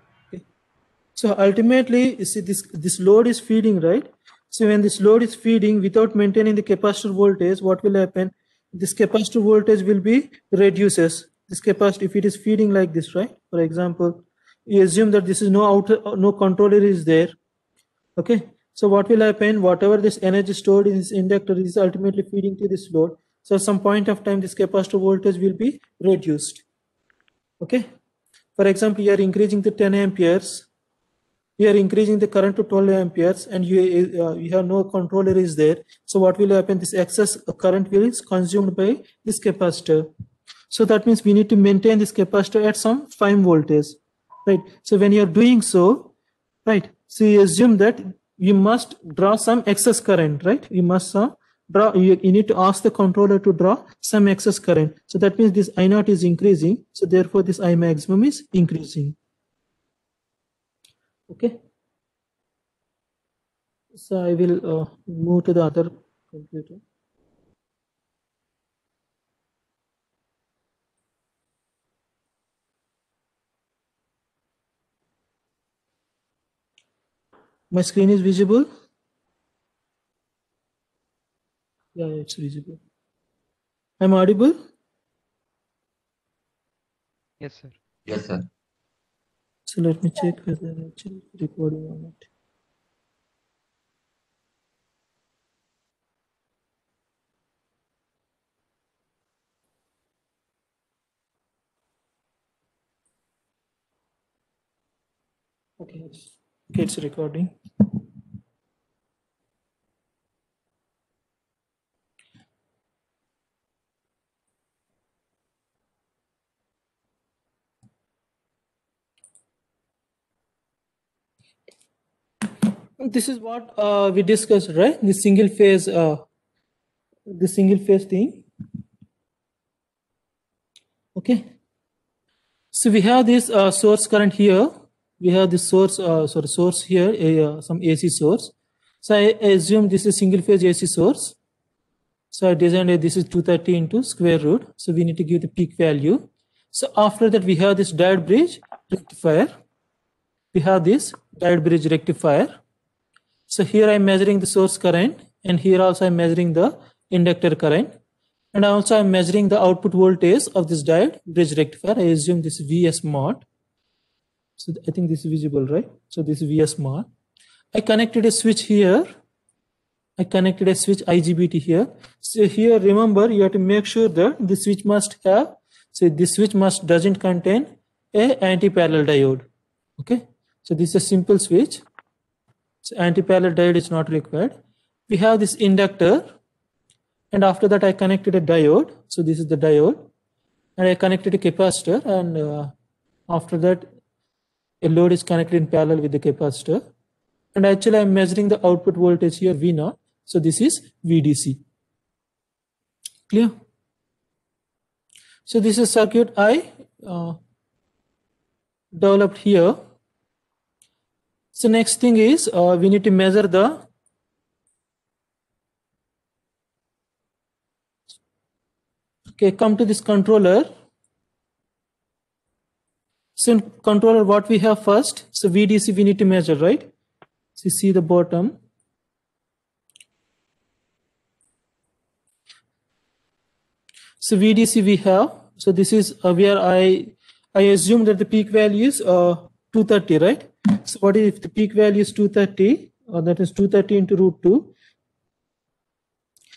So ultimately, you see this this load is feeding, right? So when this load is feeding without maintaining the capacitor voltage, what will happen? This capacitor voltage will be reduces. This capacitor, if it is feeding like this, right? For example, you assume that this is no outer, no controller is there. Okay. So what will happen? Whatever this energy stored in this inductor is ultimately feeding to this load. So at some point of time, this capacitor voltage will be reduced. Okay. For example, you are increasing the 10 amperes we are increasing the current to 12 amperes and you, uh, you have no controller is there. So what will happen? This excess current will is consumed by this capacitor. So that means we need to maintain this capacitor at some 5 voltage, right? So when you are doing so, right? So you assume that you must draw some excess current, right? You must uh, draw, you, you need to ask the controller to draw some excess current. So that means this I naught is increasing. So therefore this I maximum is increasing. Okay. So I will uh, move to the other computer. My screen is visible. Yeah, it's visible. I'm audible. Yes, sir. Yes, sir. So let me check whether it's recording or not. Okay, it's recording. This is what uh, we discussed, right? The single phase, uh, the single phase thing. Okay. So we have this uh, source current here. We have this source, uh, sorry, source here, a, uh, some AC source. So I, assume this is single phase AC source. So I designed it, this is 230 into square root. So we need to give the peak value. So after that, we have this diode bridge rectifier. We have this diode bridge rectifier. So here I'm measuring the source current and here also I'm measuring the inductor current. And also I'm measuring the output voltage of this diode bridge rectifier. I assume this is VS mod. So I think this is visible, right? So this is VS mod. I connected a switch here. I connected a switch IGBT here. So here, remember, you have to make sure that the switch must have, so this switch must doesn't contain a anti-parallel diode. Okay. So this is a simple switch. So anti-parallel diode is not required. We have this inductor and after that I connected a diode. So this is the diode and I connected a capacitor and uh, after that a load is connected in parallel with the capacitor and actually I'm measuring the output voltage here V0. So this is VDC. Clear? So this is circuit I uh, developed here. So next thing is uh, we need to measure the okay come to this controller. So in controller what we have first? So VDC we need to measure right? So you see the bottom. So VDC we have. So this is uh, where I I assume that the peak value is uh, 230 right? So what is if the peak value is 230 or uh, that is 230 into root 2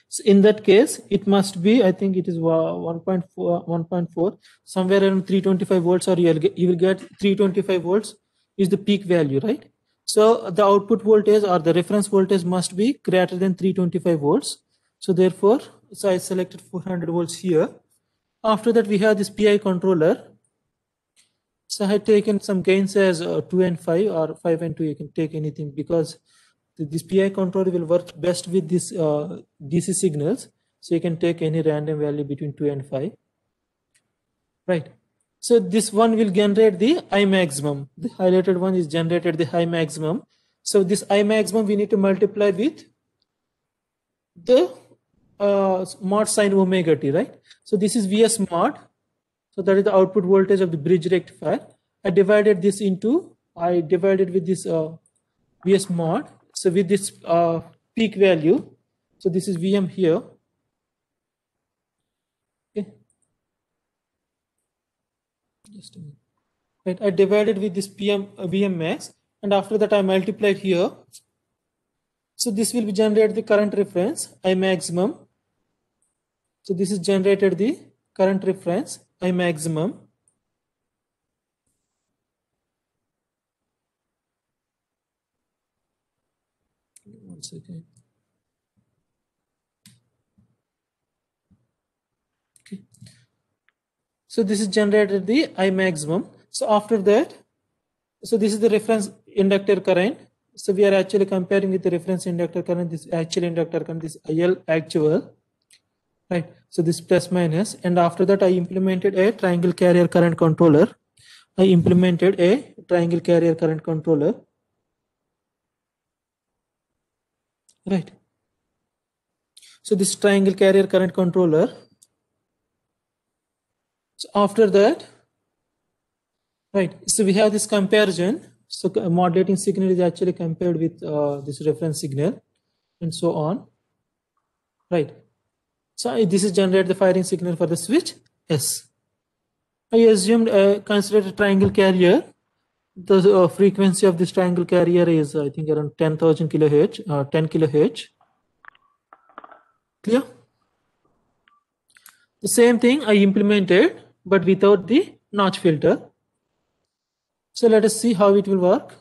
so in that case it must be i think it is uh, 1.4 1.4 somewhere around 325 volts or you'll get, you will get 325 volts is the peak value right? So the output voltage or the reference voltage must be greater than 325 volts. So therefore so i selected 400 volts here. After that we have this pi controller so I had taken some gains as uh, 2 and 5 or 5 and 2, you can take anything because this PI controller will work best with this uh, DC signals. So you can take any random value between 2 and 5. Right. So this one will generate the I maximum. The highlighted one is generated the high maximum. So this I maximum we need to multiply with the uh, mod sine omega t, right? So this is Vs mod so that is the output voltage of the bridge rectifier. I divided this into, I divided with this uh, Vs mod. So with this uh, peak value, so this is Vm here. Okay. Just a minute. Right, I divided with this PM uh, Vm max, and after that I multiplied here. So this will be generated the current reference I maximum. So this is generated the current reference I maximum. One second. Okay. So this is generated the I maximum. So after that so this is the reference inductor current. So we are actually comparing with the reference inductor current this actual inductor current this IL actual right. So this plus minus and after that I implemented a triangle carrier current controller. I implemented a triangle carrier current controller. Right. So this triangle carrier current controller. So after that right. So we have this comparison. So modulating signal is actually compared with uh, this reference signal and so on. Right so this is generate the firing signal for the switch S. I assumed uh, consider a triangle carrier. The uh, frequency of this triangle carrier is I think around 10,000 kilohertz, uh, 10 kilohertz. Clear? The same thing I implemented, but without the notch filter. So let us see how it will work.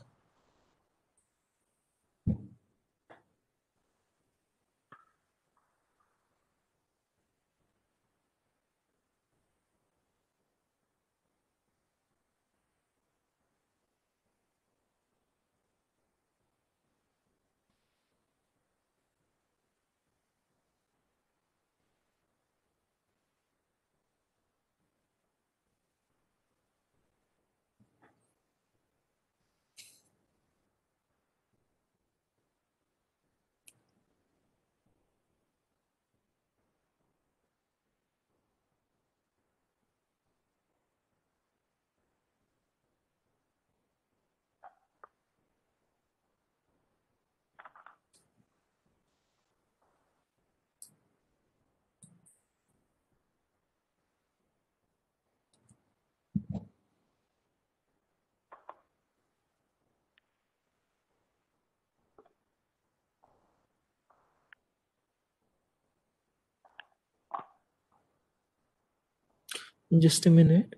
Just a minute.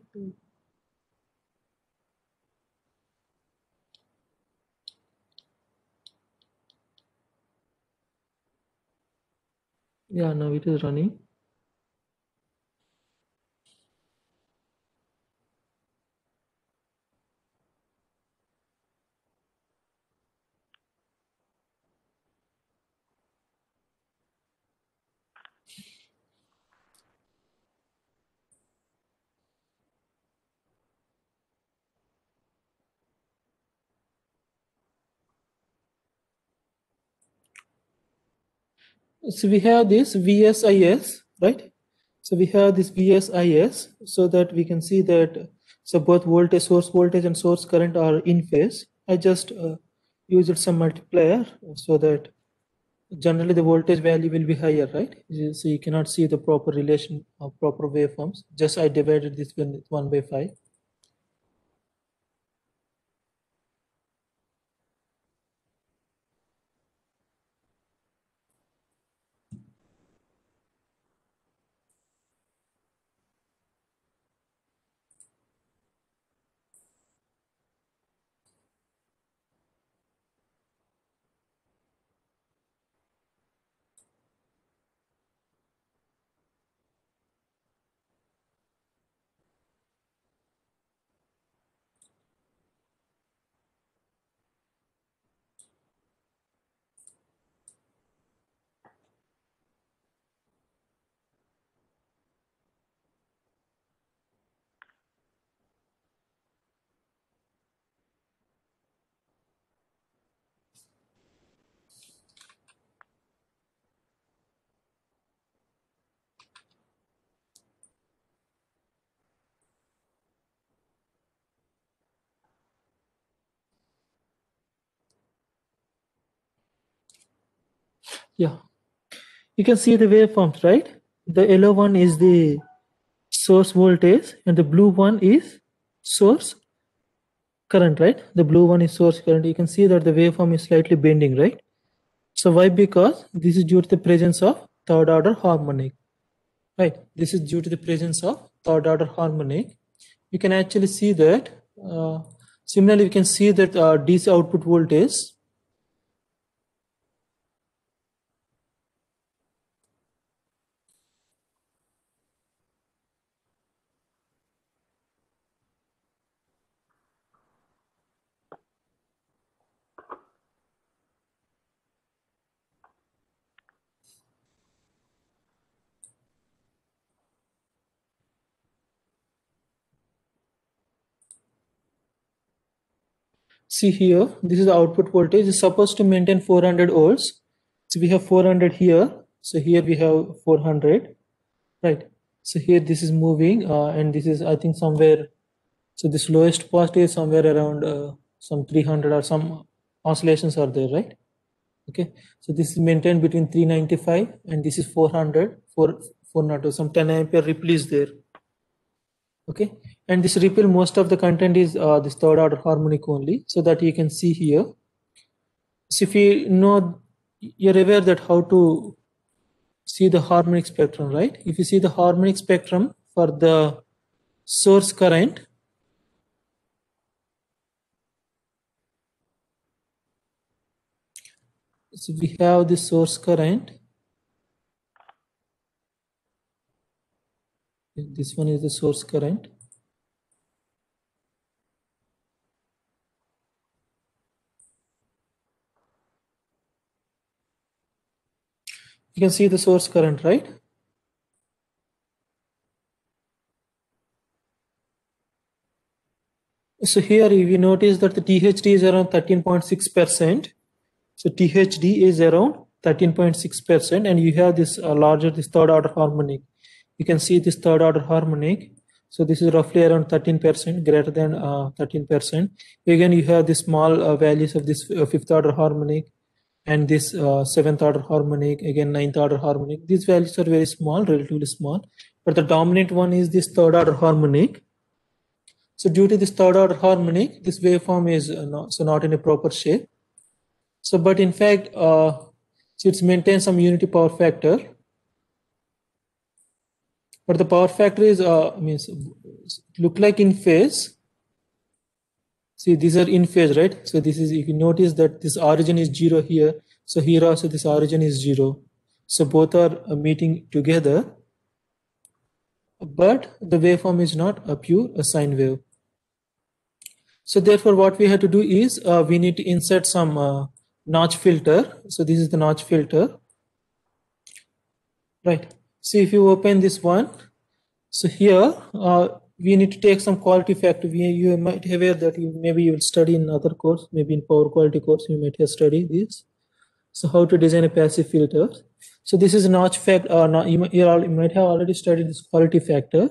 Yeah, now it is running. So we have this VSIS, right? So we have this VSIS so that we can see that so both voltage, source voltage and source current are in phase. I just uh, used some multiplier so that generally the voltage value will be higher, right? So you cannot see the proper relation of proper waveforms. Just I divided this one by five. Yeah, you can see the waveforms, right? The yellow one is the source voltage and the blue one is source current, right? The blue one is source current. You can see that the waveform is slightly bending, right? So why? Because this is due to the presence of third order harmonic, right? This is due to the presence of third order harmonic. You can actually see that. Uh, similarly, we can see that uh, DC output voltage see here this is the output voltage. Is supposed to maintain 400 volts. So we have 400 here. So here we have 400 right? So here this is moving uh, and this is i think somewhere so this lowest positive is somewhere around uh, some 300 or some oscillations are there right? Okay. So this is maintained between 395 and this is 400 for 402 some 10 ampere ripple is there okay? And this ripple most of the content is uh, this third order harmonic only so that you can see here. So if you know you're aware that how to see the harmonic spectrum right? If you see the harmonic spectrum for the source current so we have the source current this one is the source current. You can see the source current right? So here you notice that the THD is around 13.6 percent. So THD is around 13.6 percent and you have this uh, larger this third order harmonic you can see this third order harmonic. So this is roughly around 13 percent greater than uh, 13 percent. Again you have the small uh, values of this uh, fifth order harmonic and this uh, seventh order harmonic again ninth order harmonic. These values are very small relatively small but the dominant one is this third order harmonic. So due to this third order harmonic this waveform is uh, not, so not in a proper shape. So but in fact so it's maintained some unity power factor but the power factor is uh, means look like in phase. See, these are in phase, right? So this is you can notice that this origin is zero here. So here also this origin is zero. So both are uh, meeting together, but the waveform is not a pure a sine wave. So therefore, what we have to do is uh, we need to insert some uh, notch filter. So this is the notch filter, right? See if you open this one. So here uh, we need to take some quality factor. We, you might have heard that you maybe you will study in other course, maybe in power quality course you might have studied this. So how to design a passive filter. So this is notch factor. Or not, you, might, you might have already studied this quality factor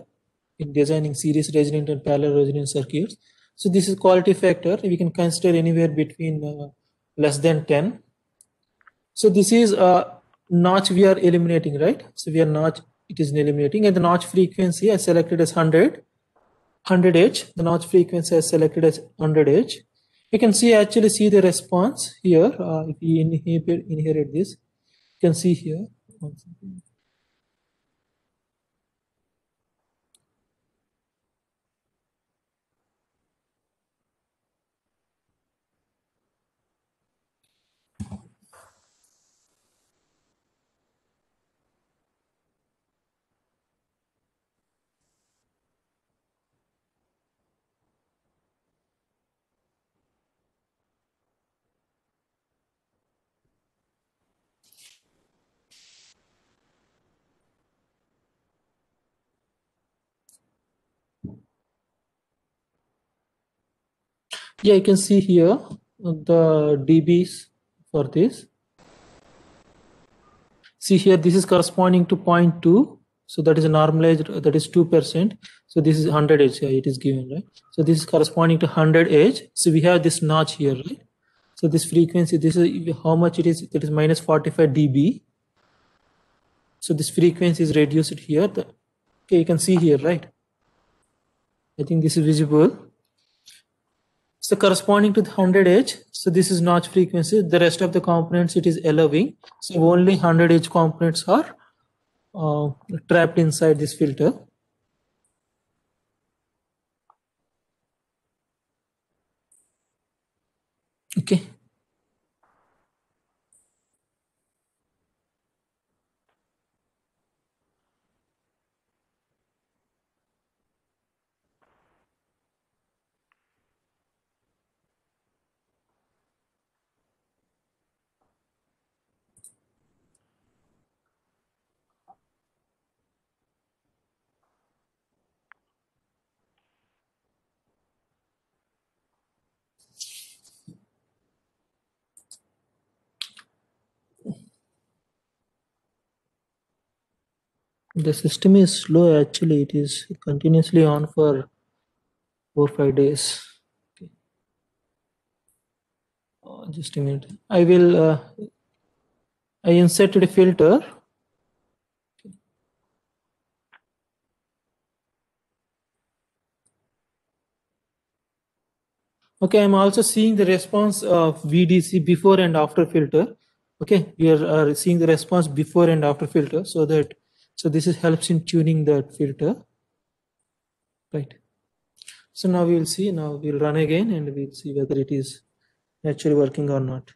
in designing series resonant and parallel resonant circuits. So this is quality factor. We can consider anywhere between uh, less than 10. So this is a notch we are eliminating, right? So we are notch, it is eliminating and the notch frequency I selected as 100, 100H. The notch frequency I selected as 100H. You can see actually see the response here. Uh, if you inherit, inherit this, you can see here. Yeah, you can see here the dBs for this. See here, this is corresponding to 0.2. So that is a normalized, uh, that is 2%. So this is 100 H, yeah, it is given, right? So this is corresponding to 100 H. So we have this notch here, right? So this frequency, this is how much it is, that is minus 45 dB. So this frequency is reduced here. The, okay, you can see here, right? I think this is visible. So corresponding to the 100H, so this is notch frequency. The rest of the components, it is allowing. So only 100H components are uh, trapped inside this filter. Okay. The system is slow actually. It is continuously on for four five days. Okay. Oh, just a minute. I will. Uh, I inserted a filter. Okay, I'm also seeing the response of VDC before and after filter. Okay, we are seeing the response before and after filter so that so this is helps in tuning that filter. Right. So now we will see, now we'll run again and we'll see whether it is actually working or not.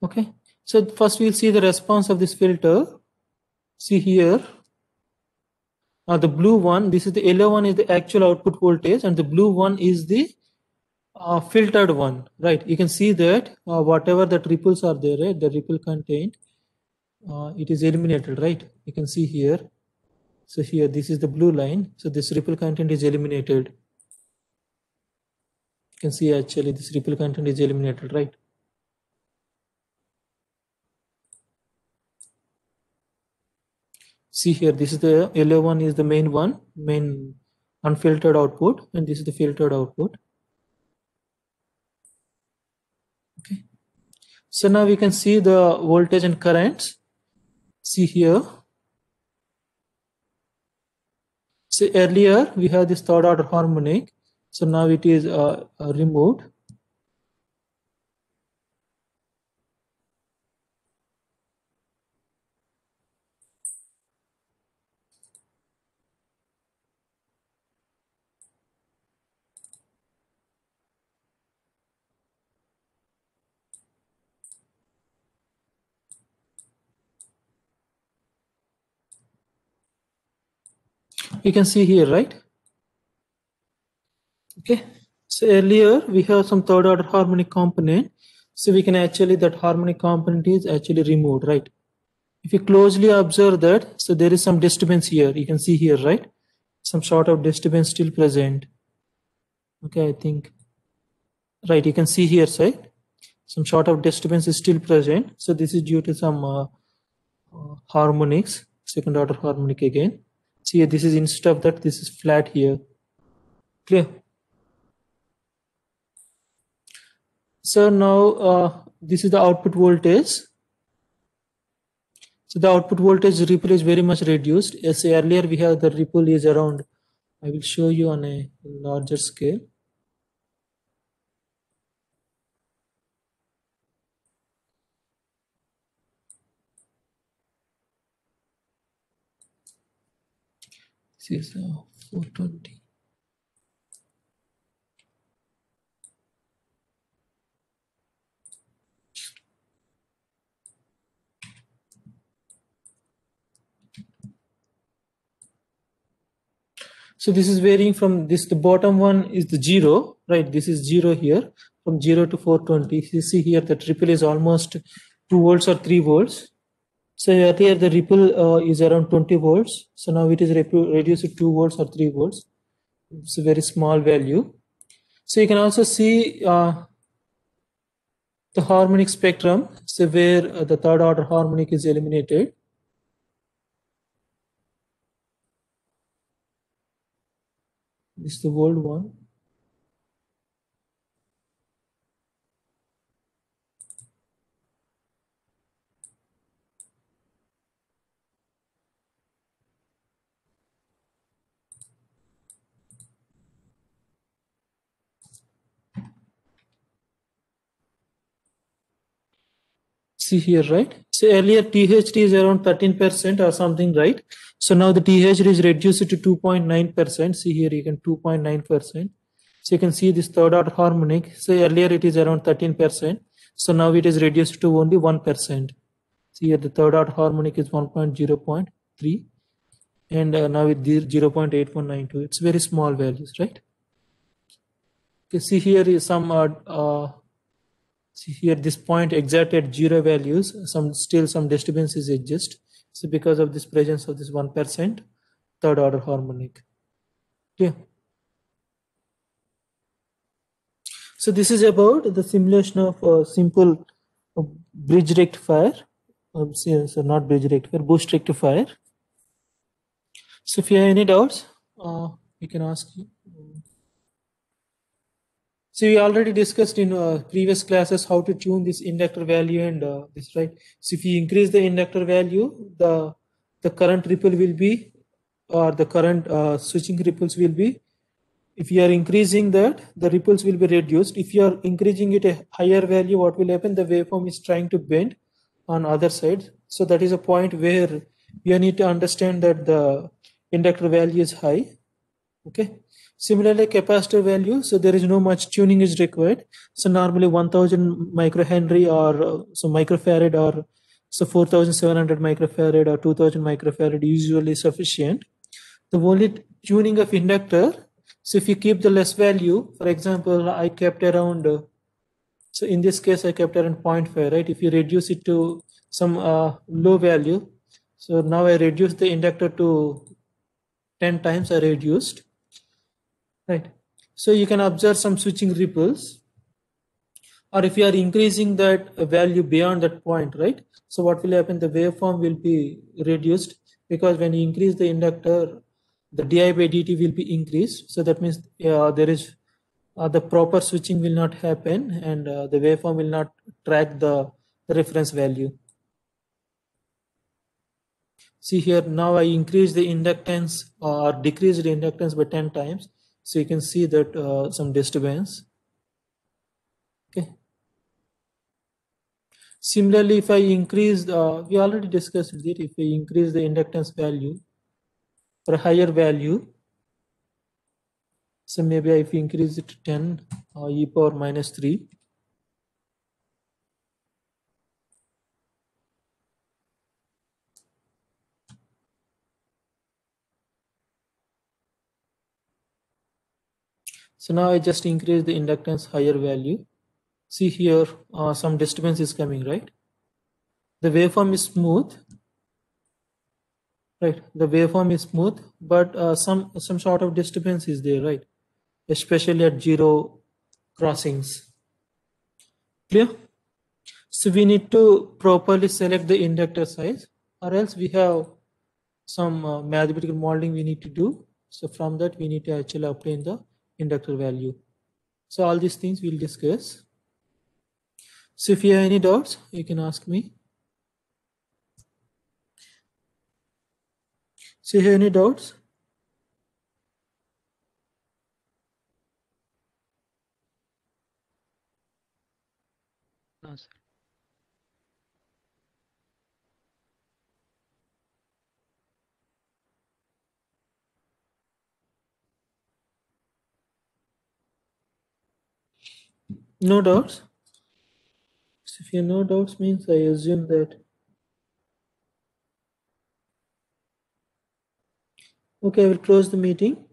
Okay, so first we'll see the response of this filter. See here, uh, the blue one, this is the yellow one is the actual output voltage and the blue one is the uh, filtered one, right? You can see that uh, whatever that ripples are there, right? The ripple content, uh, it is eliminated, right? You can see here. So here, this is the blue line. So this ripple content is eliminated. You can see actually this ripple content is eliminated, right? See here, this is the yellow one is the main one, main unfiltered output, and this is the filtered output. Okay. So now we can see the voltage and currents. See here. So earlier we have this third order harmonic. So now it is uh, removed. You can see here, right? Okay. So earlier we have some third order harmonic component. So we can actually, that harmonic component is actually removed, right? If you closely observe that, so there is some disturbance here. You can see here, right? Some sort of disturbance still present. Okay, I think. Right, you can see here, right? Some sort of disturbance is still present. So this is due to some uh, uh, harmonics, second order harmonic again. See, this is instead of that, this is flat here. Clear? So now uh, this is the output voltage. So the output voltage ripple is very much reduced. As earlier we have the ripple is around, I will show you on a larger scale. This is uh, 420. So this is varying from this, the bottom one is the zero, right? This is zero here from zero to 420. You see here that ripple is almost two volts or three volts. So earlier the ripple uh, is around 20 volts. So now it is reduced to two volts or three volts. It's a very small value. So you can also see uh, the harmonic spectrum, so where uh, the third order harmonic is eliminated. This is the old one. See here, right? So earlier THD is around 13% or something, right? So now the THD is reduced to 2.9%. See here, you can 2.9%. So you can see this third order harmonic. So earlier it is around 13%. So now it is reduced to only 1%. See here, the third order harmonic is 1.0.3 and uh, now it is 0.8192. It's very small values, right? You see here is some uh, uh, see here this point exact at zero values some still some disturbances exist. So because of this presence of this one percent third order harmonic. Yeah so this is about the simulation of a simple uh, bridge rectifier. Um, so not bridge rectifier boost rectifier. So if you have any doubts uh, you can ask so we already discussed in uh, previous classes how to tune this inductor value and uh, this right. So if you increase the inductor value, the the current ripple will be or the current uh, switching ripples will be. If you are increasing that, the ripples will be reduced. If you are increasing it a higher value, what will happen? The waveform is trying to bend on other side. So that is a point where you need to understand that the inductor value is high. Okay. Similarly, capacitor value, so there is no much tuning is required. So normally 1000 microhenry or uh, so microfarad or so 4700 microfarad or 2000 microfarad usually sufficient. The only tuning of inductor, so if you keep the less value, for example, I kept around, uh, so in this case, I kept around 0.5, right? If you reduce it to some uh, low value, so now I reduce the inductor to 10 times I reduced right? So you can observe some switching ripples or if you are increasing that value beyond that point, right? So what will happen? The waveform will be reduced because when you increase the inductor, the di by dt will be increased. So that means uh, there is uh, the proper switching will not happen and uh, the waveform will not track the, reference value. See here, now I increase the inductance or decrease the inductance by 10 times. So you can see that uh, some disturbance. Okay. Similarly, if I increase, uh, we already discussed it, if I increase the inductance value for a higher value, so maybe if I increase it to 10 uh, e power minus 3, So now I just increase the inductance higher value. See here, uh, some disturbance is coming, right? The waveform is smooth, right? The waveform is smooth, but uh, some some sort of disturbance is there, right? Especially at zero crossings. Clear? So we need to properly select the inductor size, or else we have some uh, mathematical modeling we need to do. So from that we need to actually obtain the inductor value. So all these things we'll discuss. So if you have any doubts, you can ask me. So if you have any doubts? No doubts? So if you no doubts means I assume that. Okay, I will close the meeting.